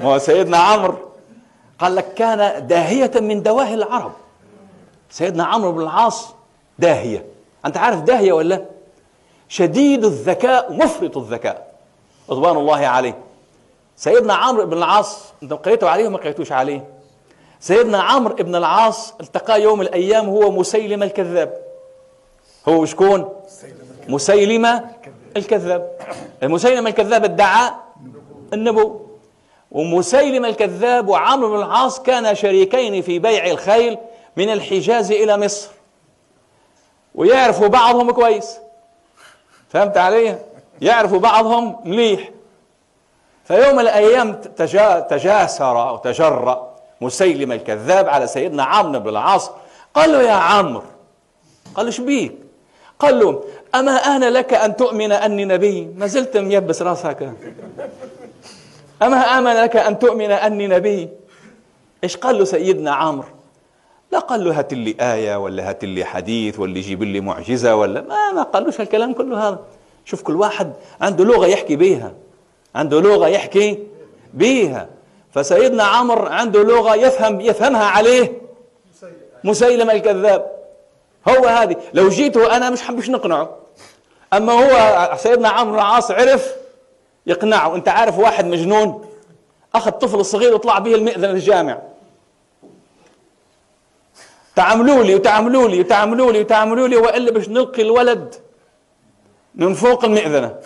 هو سيدنا عمرو قال لك كان داهية من دواهي العرب. سيدنا عمرو بن العاص داهية. أنت عارف داهية ولا؟ شديد الذكاء مفرط الذكاء. رضوان الله عليه. سيدنا عمرو بن العاص أنت قريتوا عليه وما قريتوش عليه؟ سيدنا عمرو بن العاص التقى يوم من الأيام هو مسيلمه الكذاب. هو شكون مسيلمه الكذاب. المسيلمه الكذاب ادعى النبو. ومسيلمه الكذاب وعمرو بن العاص كانا شريكين في بيع الخيل من الحجاز إلى مصر. ويعرفوا بعضهم كويس. فهمت علي؟ يعرفوا بعضهم مليح. فيوم تجا تجاسر أو تجرأ مسيلم الكذاب على سيدنا عمرو بن العاص. قال له يا عمرو قال له شبيك قال له أما آن لك أن تؤمن أني نبي؟ ما زلت ميبس راسك. أما آمن لك أن تؤمن أني نبي؟ إيش قال له سيدنا عمرو؟ لا قال له هات لي آية ولا هات لي حديث ولا جيب لي معجزة ولا ما ما قالوش الكلام كله هذا. شوف كل واحد عنده لغة يحكي بيها. عنده لغة يحكي بيها. فسيدنا عمرو عنده لغة يفهم يفهمها عليه. مسيلمة الكذاب. هو هذه. لو جيته أنا مش حبش نقنعه. أما هو سيدنا عمرو العاص عرف يقنعه. أنت عارف واحد مجنون؟ أخذ طفل صغير وطلع به المئذن الجامع تعاملوا لي وتعاملوا لي وتعاملوا لي وتعاملوا لي وإلا باش نلقي الولد من فوق المئذنة.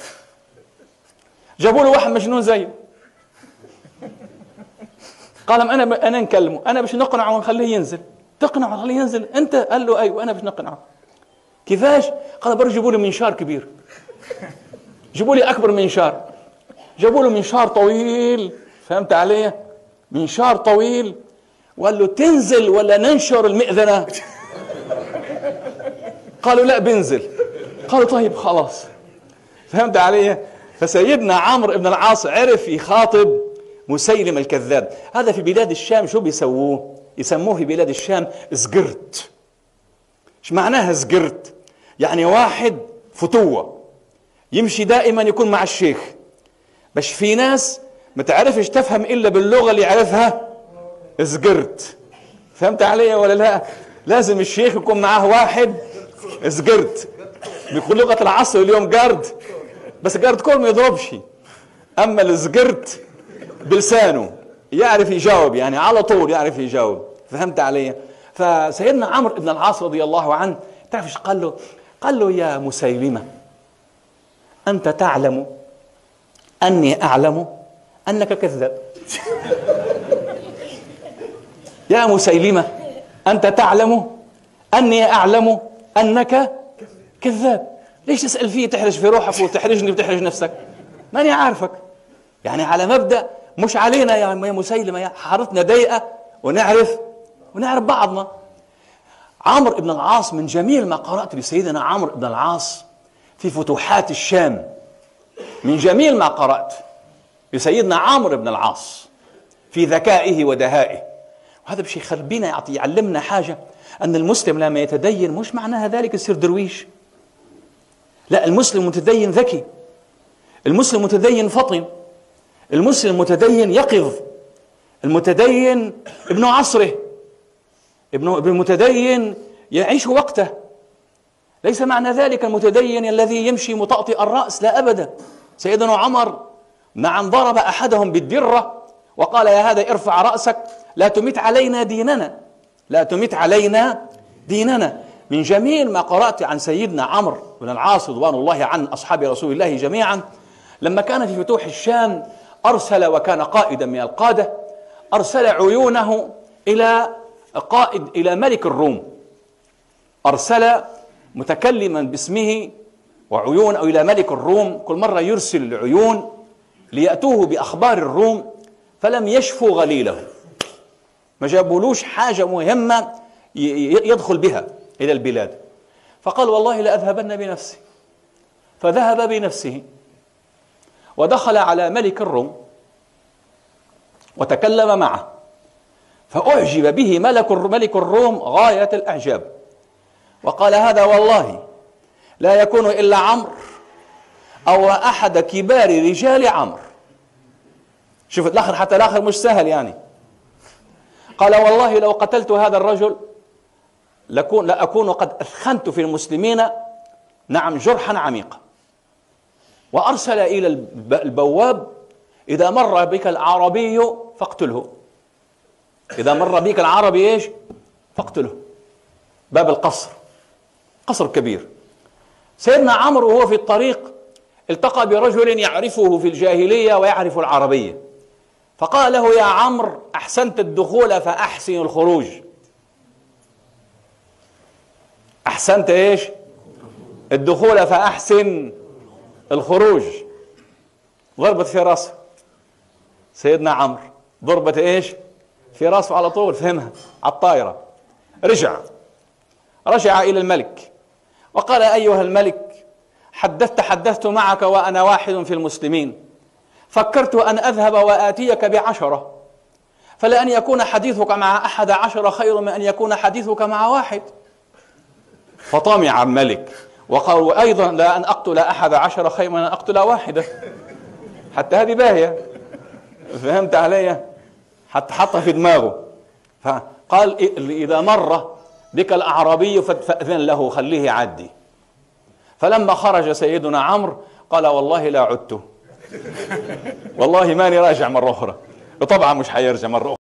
جابوا له واحد مجنون زيه قال أنا أنا نكلمه. أنا باش نقنعه ونخليه ينزل. تقنعه خليه ينزل. أنت؟ قال له أيوه أنا باش نقنعه. كيفاش؟ قال برجع جيبوا لي منشار كبير. جيبوا لي أكبر منشار. جابوا له منشار طويل فهمت علي؟ منشار طويل. وقال له تنزل ولا ننشر المئذنة؟ قالوا لا بنزل. قالوا طيب خلاص. فهمت علي؟ فسيدنا عمرو بن العاص عرف يخاطب مسيلم الكذاب. هذا في بلاد الشام شو بيسووه؟ يسموه في بلاد الشام زقرت. إيش معناها زقرت؟ يعني واحد فتوة يمشي دائما يكون مع الشيخ. بس في ناس ما تعرفش تفهم إلا باللغة اللي يعرفها زقرت. فهمت علي ولا لا؟ لازم الشيخ يكون معاه واحد زقرت. بيقول لغة العصر اليوم جارد بس جارد كل ما يضربش. أما الزقرت بلسانه. يعرف يجاوب يعني على طول يعرف يجاوب. فهمت علي؟ فسيدنا عمرو بن العاص رضي الله عنه تعرف إيش قال له؟ قال له يا مسيلمة أنت تعلم أني أعلم أنك كذاب. يا مسيلمة أنت تعلم أني أعلم أنك كذاب. ليش تسأل فيه تحرج في روحك وتحرجني وتحرج نفسك. ماني عارفك. يعني على مبدأ مش علينا يا مسيلمة يا حارتنا ضيقة ونعرف ونعرف بعضنا. عمرو بن العاص من جميل ما قرأت لسيدنا عمرو بن العاص في فتوحات الشام. من جميل ما قرأت لسيدنا عمرو بن العاص في ذكائه ودهائه. وهذا بشيء يخلينا يعطي يعلمنا حاجة أن المسلم لما يتدين مش معناها ذلك يصير درويش. لا المسلم متدين ذكي المسلم متدين فطن المسلم متدين يقظ المتدين ابن عصره ابن المتدين يعيش وقته. ليس معنى ذلك المتدين الذي يمشي مطأطئ الرأس لا أبدا. سيدنا عمر نعم ضرب أحدهم بالدرة وقال يا هذا ارفع رأسك لا تمت علينا ديننا لا تمت علينا ديننا. من جميل ما قرأت عن سيدنا عمرو بن العاص رضوان الله عن أصحاب رسول الله جميعا. لما كان في فتوح الشام أرسل وكان قائدا من القادة أرسل عيونه إلى قائد إلى ملك الروم. أرسل متكلما باسمه وعيون أو إلى ملك الروم كل مرة يرسل العيون ليأتوه بأخبار الروم فلم يشفوا غليله ما جابولوش حاجة مهمة يدخل بها إلى البلاد. فقال والله لأذهبن بنفسي. فذهب بنفسه ودخل على ملك الروم وتكلم معه. فأعجب به ملك ملك الروم غاية الإعجاب. وقال هذا والله لا يكون إلا عمرو أو أحد كبار رجال عمرو. شفت الأخر حتى الأخر مش سهل يعني. قال والله لو قتلت هذا الرجل لكون لأكون قد أثخنت في المسلمين نعم جرحا عميقا. وأرسل إلى البواب إذا مر بك العربي فاقتله. إذا مر بك العربي إيش؟ فاقتله. باب القصر. قصر كبير. سيدنا عمرو وهو في الطريق التقى برجل يعرفه في الجاهلية ويعرف العربية. فقال له يا عمرو أحسنت الدخول فأحسن الخروج. أحسنت إيش؟ الدخول فأحسن الخروج. ضربت في راسه سيدنا عمرو. ضربت إيش؟ في راسه على طول فهمها على الطائرة. رجع. رجع إلى الملك. وقال أيها الملك حدثت حدثت معك وأنا واحد في المسلمين. فكرت أن أذهب وآتيك بعشرة. فلأن يكون حديثك مع أحد عشر خير من أن يكون حديثك مع واحد. فطمع الملك وقال وأيضا لا أن أقتل أحد عشر خير من أن أقتل واحدة. حتى هذه باهية. فهمت علي؟ حتى حطها في دماغه. فقال إذا مر بك الأعرابي فأذن له خليه يعدي. فلما خرج سيدنا عمرو قال والله لا عدت. والله ماني راجع مرة أخرى. طبعا مش حيرجع مرة أخرى.